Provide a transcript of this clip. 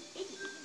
Iggy.